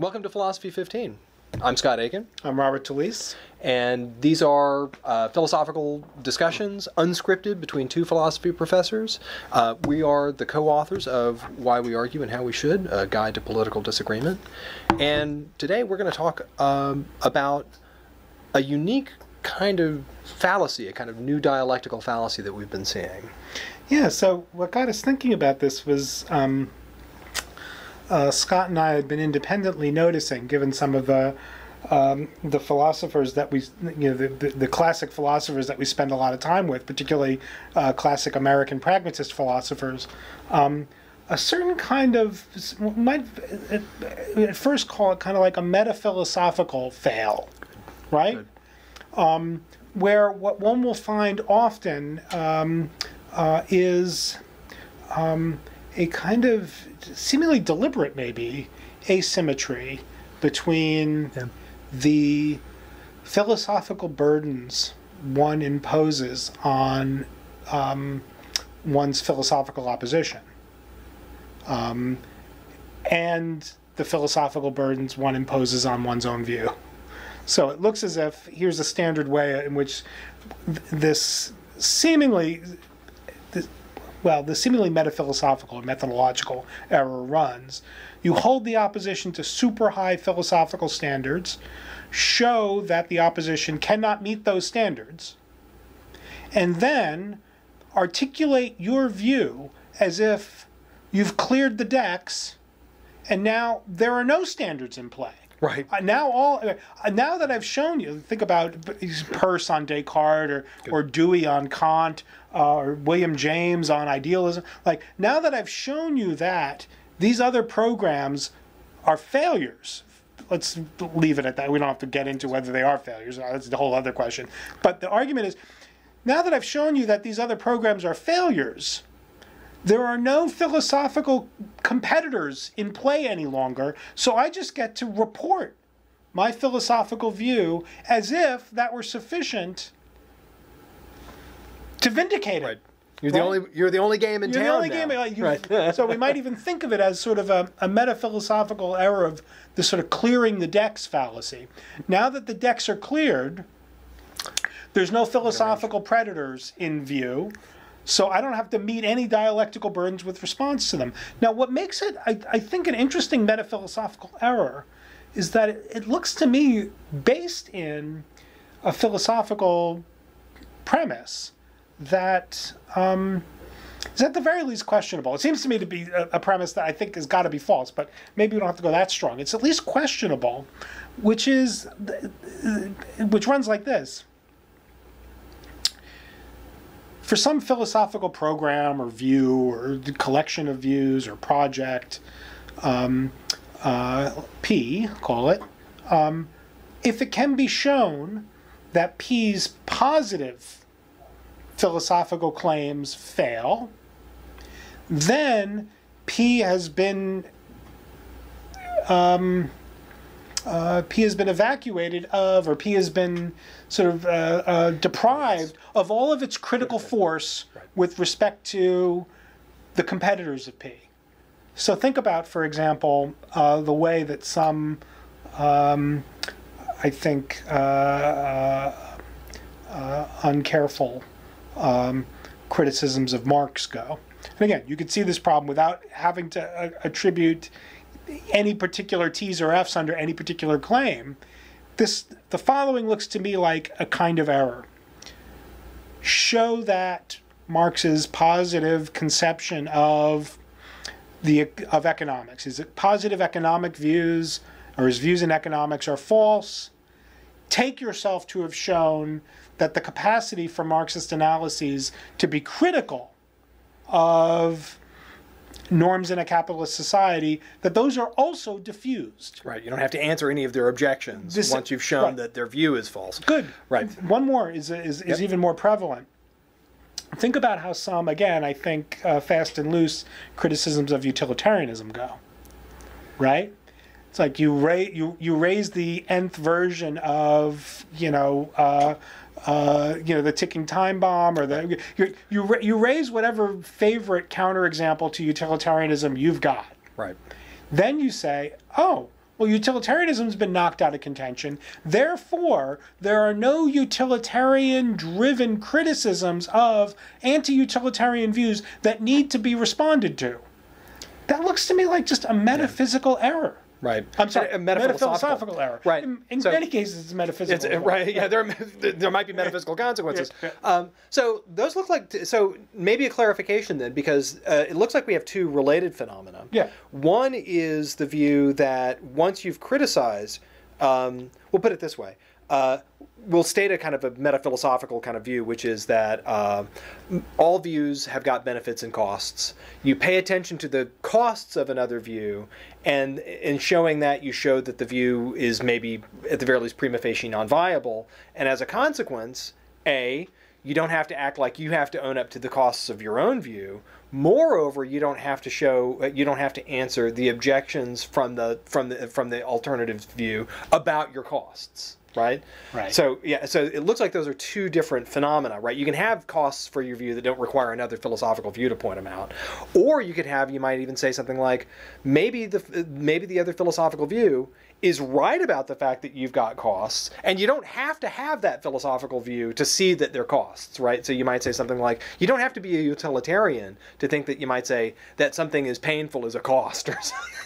Welcome to Philosophy 15. I'm Scott Aikin, I'm Robert Talisse. and these are uh, philosophical discussions, unscripted, between two philosophy professors. Uh, we are the co authors of Why We Argue and How We Should, a guide to political disagreement. And today we're going to talk um, about a unique kind of fallacy, a kind of new dialectical fallacy that we've been seeing. Yeah, so what got us thinking about this was um, uh, Scott and I had been independently noticing, given some of the um, the philosophers that we, you know, the, the, the classic philosophers that we spend a lot of time with, particularly uh, classic American pragmatist philosophers, um, a certain kind of might at, at first call it kind of like a metaphilosophical fail, right? Um, where what one will find often um, uh, is um, a kind of seemingly deliberate, maybe, asymmetry between Yeah. the philosophical burdens one imposes on um, one's philosophical opposition um, and the philosophical burdens one imposes on one's own view. So it looks as if here's a standard way in which th- this seemingly, well, the seemingly metaphilosophical or methodological error runs. You hold the opposition to super high philosophical standards, show that the opposition cannot meet those standards, and then articulate your view as if you've cleared the decks and now there are no standards in play. Right. Uh, now all uh, now that I've shown you, think about Peirce on Descartes or or Dewey on Kant uh, or William James on idealism. Like now that I've shown you that these other programs are failures. Let's leave it at that. We don't have to get into whether they are failures. Uh, That's the whole other question. But the argument is, now that I've shown you that these other programs are failures, there are no philosophical competitors in play any longer, so I just get to report my philosophical view as if that were sufficient to vindicate it. Right. You're the only you're the only game in You're town. the only now. game. Like you, Right. so we might even think of it as sort of a, a metaphilosophical error of the sort of clearing the decks fallacy. Now that the decks are cleared, there's no philosophical predators in view. So I don't have to meet any dialectical burdens with response to them. Now, what makes it, I, I think, an interesting metaphilosophical error is that it, it looks to me based in a philosophical premise that um, is at the very least questionable. It seems to me to be a, a premise that I think has got to be false, but maybe we don't have to go that strong. It's at least questionable, which is which runs like this. For some philosophical program or view or collection of views or project, um, uh, P, call it, um, if it can be shown that P's positive philosophical claims fail, then P has been um, uh, P has been evacuated of, or P has been sort of uh, uh, deprived of all of its critical force with respect to the competitors of P. So think about, for example, uh, the way that some, um, I think, uh, uh, uncareful um, criticisms of Marx go. And again, you could see this problem without having to attribute any particular T's or F's under any particular claim. This the following looks to me like a kind of error. Show that Marx's positive conception of the of economics, his positive economic views or his views in economics are false. Take yourself to have shown that the capacity for Marxist analyses to be critical of norms in a capitalist society, that those are also diffused. Right. You don't have to answer any of their objections This- once you've shown right. that their view is false. Good. Right. One more is, is, is Yep. even more prevalent. Think about how some, again, I think uh, fast and loose criticisms of utilitarianism go. Right? It's like you raise you you raise the nth version of you know uh, uh, you know the ticking time bomb or the you you you raise whatever favorite counterexample to utilitarianism you've got. Right. Then you say, oh, well, utilitarianism's been knocked out of contention. Therefore, there are no utilitarian driven criticisms of anti utilitarian views that need to be responded to. That looks to me like just a metaphysical error. Right. I'm sorry, A a metaphilosophical. metaphilosophical error. Right. In, in So- many cases, it's metaphysical. It's, right. Yeah. There, there might be metaphysical consequences. Yeah, Um, so those look like so maybe a clarification then, because uh, it looks like we have two related phenomena. Yeah. One is the view that once you've criticized, um, we'll put it this way. Uh, we'll state a kind of a metaphilosophical kind of view, which is that uh, all views have got benefits and costs. You pay attention to the costs of another view, and in showing that, you show that the view is maybe, at the very least, prima facie non-viable, and as a consequence, a you don't have to act like you have to own up to the costs of your own view. Moreover, you don't have to show, uh, you don't have to answer the objections from the from the from the alternative view about your costs right? Right. So yeah, so it looks like those are two different phenomena, right? You can have costs for your view that don't require another philosophical view to point them out, or you could have, you might even say something like, maybe the maybe the other philosophical view is right about the fact that you've got costs, and you don't have to have that philosophical view to see that they're costs, right? So you might say something like, you don't have to be a utilitarian to think that you might say that something is painful as a cost, or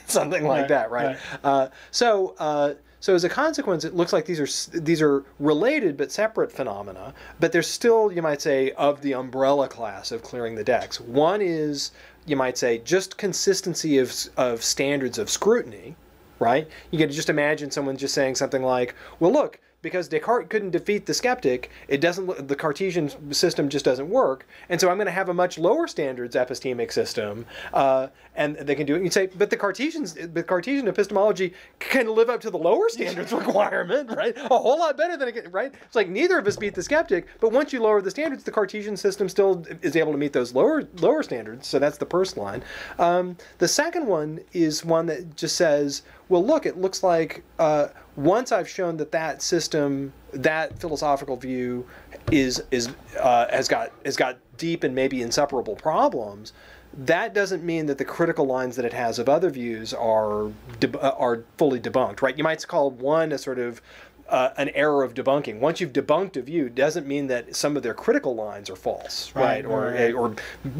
something like Right, that, right? right. Uh, so. Uh, so as a consequence, it looks like these are these are related but separate phenomena, but they're still, you might say, of the umbrella class of clearing the decks. One is, you might say, just consistency of of standards of scrutiny, right? You can just imagine someone just saying something like, "Well, look." Because Descartes couldn't defeat the skeptic, it doesn't. The Cartesian system just doesn't work, and so I'm going to have a much lower standards epistemic system, uh, and they can do it. You say, but the Cartesians, the Cartesian epistemology can live up to the lower standards requirement, right? A whole lot better than it, can- right? It's like neither of us beat the skeptic, but once you lower the standards, the Cartesian system still is able to meet those lower lower standards. So that's the first line. Um, the second one is one that just says, well, look, it looks like uh, once I've shown that that system, that philosophical view, is is uh, has got has got deep and maybe inseparable problems. That doesn't mean that the critical lines that it has of other views are uh, are fully debunked, right? You might call one a sort of uh, an error of debunking. Once you've debunked a view, doesn't mean that some of their critical lines are false, right? Right, Or right. or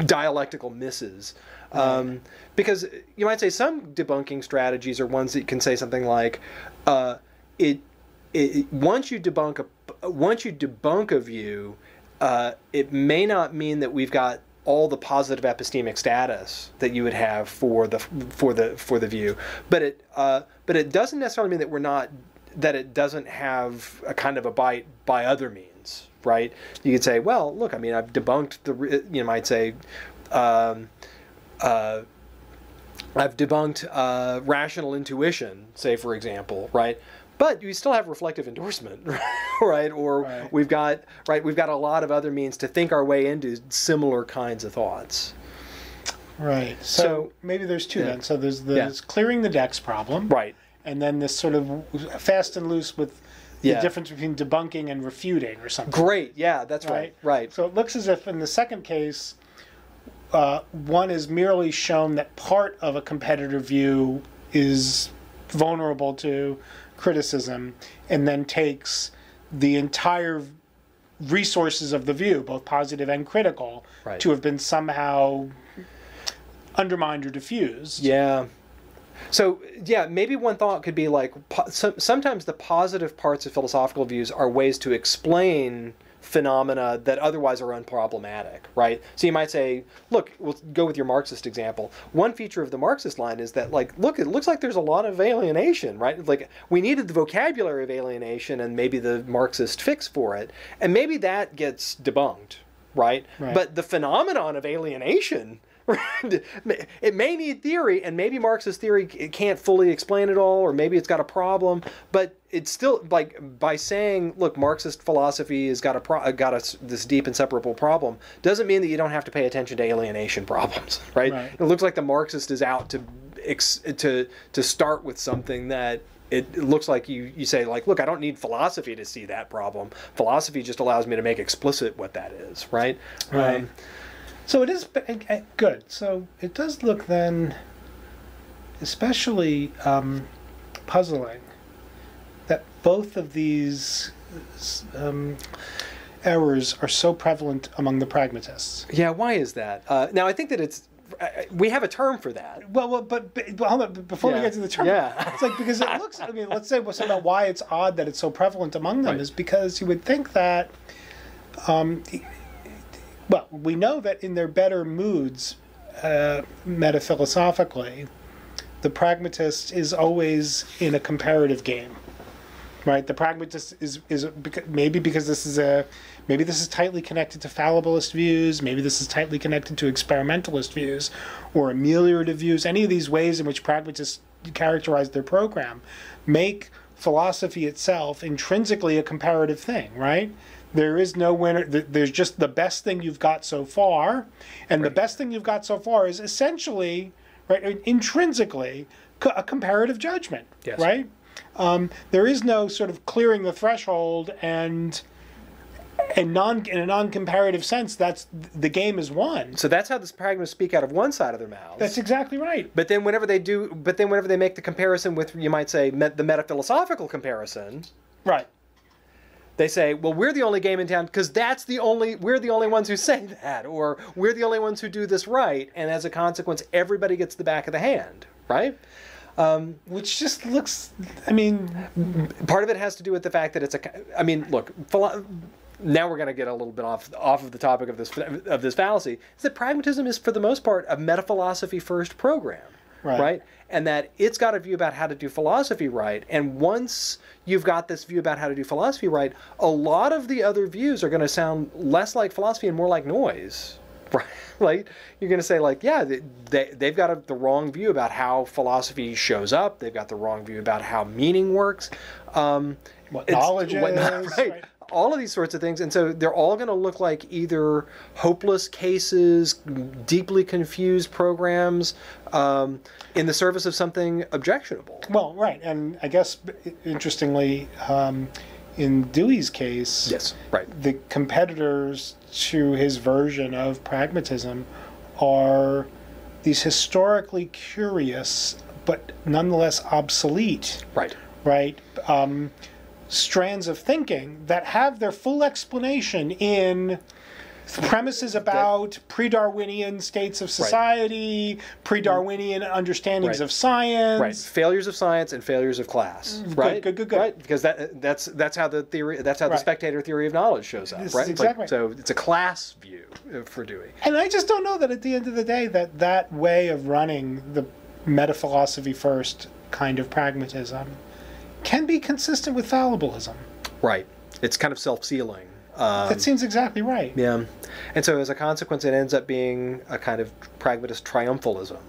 dialectical misses. Um, because you might say some debunking strategies are ones that can say something like, uh, it, it once you debunk a once you debunk a view, uh, it may not mean that we've got all the positive epistemic status that you would have for the for the for the view, but it uh, but it doesn't necessarily mean that we're not that it doesn't have a kind of a bite by other means, right? You could say, well, look, I mean, I've debunked the you might say. Um, uh, I've debunked uh, rational intuition, say for example, right? But you still have reflective endorsement, right? Or Right. we've got right, we've got a lot of other means to think our way into similar kinds of thoughts. Right. So, So- maybe there's two Yeah. then. So there's the Yeah. clearing the decks problem. Right. And then this sort of fast and loose with the Yeah. difference between debunking and refuting or something. Great. Yeah, that's right. Right. So it looks as if in the second case, uh, one is merely shown that part of a competitor view is vulnerable to criticism, and then takes the entire resources of the view, both positive and critical, Right. to have been somehow undermined or diffused. Yeah. So yeah, maybe one thought could be like po- some, sometimes the positive parts of philosophical views are ways to explain phenomena that otherwise are unproblematic, right? So you might say, look, we'll go with your Marxist example. One feature of the Marxist line is that like, look, it looks like there's a lot of alienation, right? Like we needed the vocabulary of alienation and maybe the Marxist fix for it, and maybe that gets debunked, right? Right. But the phenomenon of alienation it may need theory, and maybe Marxist theory can't fully explain it all, or maybe it's got a problem. But it's still like by saying, "Look, Marxist philosophy has got a pro- uh, got a this deep inseparable problem," doesn't mean that you don't have to pay attention to alienation problems, right? Right. It looks like the Marxist is out to ex- to to start with something that. It it looks like you, you say like look I don't need philosophy to see that problem philosophy just allows me to make explicit what that is right Right. Um, So it is uh, uh, good. So it does look then, especially um, puzzling that both of these um, errors are so prevalent among the pragmatists. Yeah, why is that? Uh, now, I think that it's we have a term for that. Well, well but, but, but hold on, before Yeah. we get to the term, Yeah. it's like because it looks. I mean, let's say what's about why it's odd that it's so prevalent among them Right. is because you would think that, um, well, we know that in their better moods, uh, metaphilosophically, the pragmatist is always in a comparative game, right? The pragmatist is is maybe because this is a maybe this is tightly connected to fallibilist views, maybe this is tightly connected to experimentalist views or ameliorative views. Any of these ways in which pragmatists characterize their program make philosophy itself intrinsically a comparative thing, right? There is no winner. There's just the best thing you've got so far, and the best thing you've got so far is essentially, right, intrinsically a comparative judgment, Yes. right? Um, there is no sort of clearing the threshold and and non in a non-comparative sense that's the game is won. So that's how the pragmatists speak out of one side of their mouths. That's exactly right. But then whenever they do, but then whenever they make the comparison with, you might say, met, the metaphilosophical comparison, Right. they say, well, we're the only game in town because that's the only, we're the only ones who say that, or we're the only ones who do this right, and as a consequence, everybody gets the back of the hand, right? Um, Which just looks. I mean, Part of it has to do with the fact that it's a, I mean, look, philo- now we're going to get a little bit off off of the topic of this of this fallacy. Is that pragmatism is for the most part a metaphilosophy first program, Right. And that it's got a view about how to do philosophy right. And once you've got this view about how to do philosophy right, a lot of the other views are going to sound less like philosophy and more like noise. Right? Like you're going to say, like, yeah, they, they, they've got a, the wrong view about how philosophy shows up. They've got the wrong view about how meaning works. Um, What knowledge what- is, right. right. All of these sorts of things, and so they're all going to look like either hopeless cases, deeply confused programs, um, in the service of something objectionable. well, right, and I guess interestingly, um, in Dewey's case, Yes, right. the competitors to his version of pragmatism are these historically curious but nonetheless obsolete Right. right um, strands of thinking that have their full explanation in premises about pre-darwinian states of society pre-darwinian understandings Right. of science Right. Failures of science and failures of class. Right. good, good, good. Right. Because that that's that's how the theory that's how the spectator theory of knowledge shows up. This is right. Like, exactly- so it's a class view uh, for Dewey. And I just don't know that at the end of the day that that way of running the metaphilosophy first kind of pragmatism can be consistent with fallibilism. Right. It's kind of self sealing. Um, That seems exactly right. Yeah. And so as a consequence, it ends up being a kind of pragmatist triumphalism.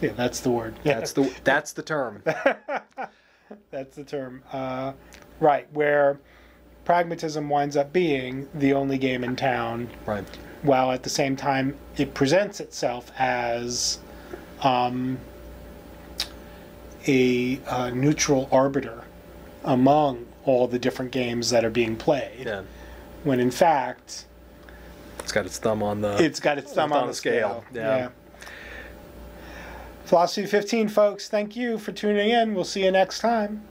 Yeah, that's the word. Yeah, That's the that's the term. that's the term. Uh, right, where pragmatism winds up being the only game in town, Right. while at the same time it presents itself as um, a uh, neutral arbiter among all the different games that are being played. Yeah. When in fact, It's got its thumb on the. it's got its thumb on on, the scale, scale. yeah. Philosophy 15, folks, thank you for tuning in. We'll see you next time.